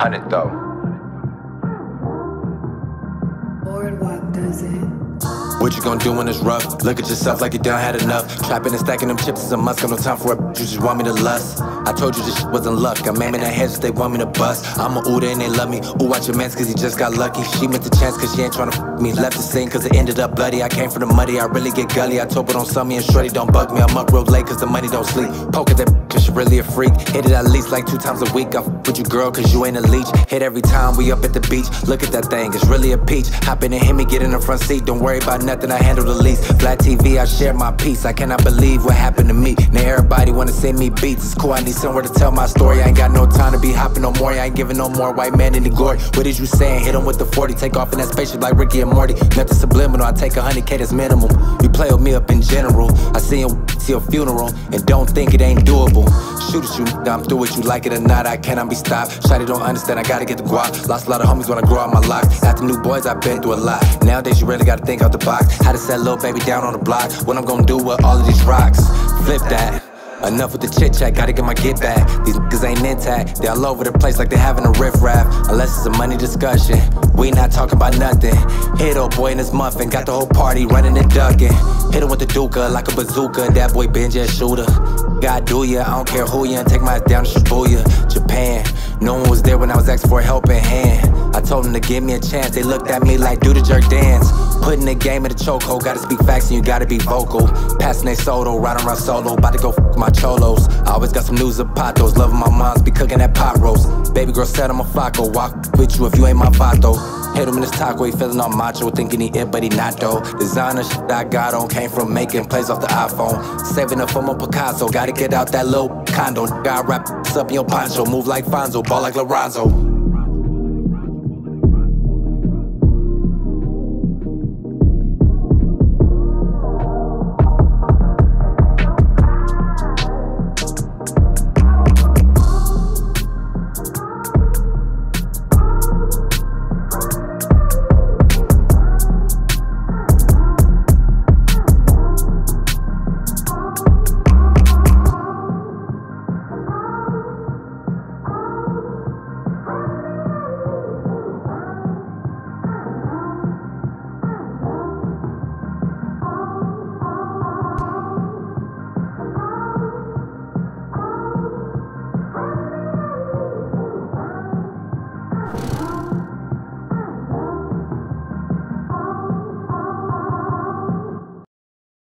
Hundred though. Boardwalk does it. What you gonna do when it's rough? Look at yourself like you done had enough. Trapping and stacking them chips is a must. Got no time for it. You just want me to lust. I told you this shit wasn't luck. I'm aiming at heads, they want me to bust. I'm a and they love me. Ooh, watch your mans cause he just got lucky. She meant the chance cause she ain't tryna f me. Left the scene cause it ended up bloody. I came from the muddy, I really get gully. I told her don't sum me and shorty don't bug me. I'm up real late cause the money don't sleep. Poke at that cause she really a freak. Hit it at least like two times a week. I f with you girl cause you ain't a leech. Hit every time we up at the beach. Look at that thing, it's really a peach. Hop in and hit me, get in the front seat. Don't worry about nothing, I handle the least. Black TV, I share my piece. I cannot believe what happened to me. Send me beats. It's cool, I need somewhere to tell my story. I ain't got no time to be hopping no more. I ain't giving no more white man any glory. What is you saying? Hit him with the 40. Take off in that spaceship like Ricky and Morty. Nothing subliminal. I take a hundred K, that's minimum. You play with me up in general. I see him to your funeral and don't think it ain't doable. Shoot at you, I'm through with you, like it or not. I cannot be stopped. Shawty don't understand, I gotta get the guap. Lost a lot of homies when I grow out my locks. After new boys, I've been through a lot. Nowadays, you really gotta think out the box. How to set little baby down on the block. What I'm gonna do with all of these rocks. Flip that. Enough with the chit chat, gotta get my get back. These niggas ain't intact, they all over the place like they having a riff raff. Unless it's a money discussion, we not talking about nothing. Hit old boy in his muffin, got the whole party running and ducking. Hit him with the duka like a bazooka, that boy Benji a shooter. God do ya, I don't care who ya, take my ass down to Shibuya, Japan. No one was there when I was asking for a helping hand. I told them to give me a chance, they looked at me like do the jerk dance. Putting the game in the chokehold, gotta speak facts and you gotta be vocal. Passing they solo, riding around solo, about to go f my cholos. I always got some news of patos, loving my moms, be cooking that pot roast. Baby girl said I'm a flaco, walk with you if you ain't my vato. Hit him in his taco, he feeling all macho, thinking he it, but he not though. Designer shit I got on came from making plays off the iPhone. Saving up for my Picasso, gotta get out that little condo. Got wrap up in your poncho, move like Fonzo, ball like Lorenzo.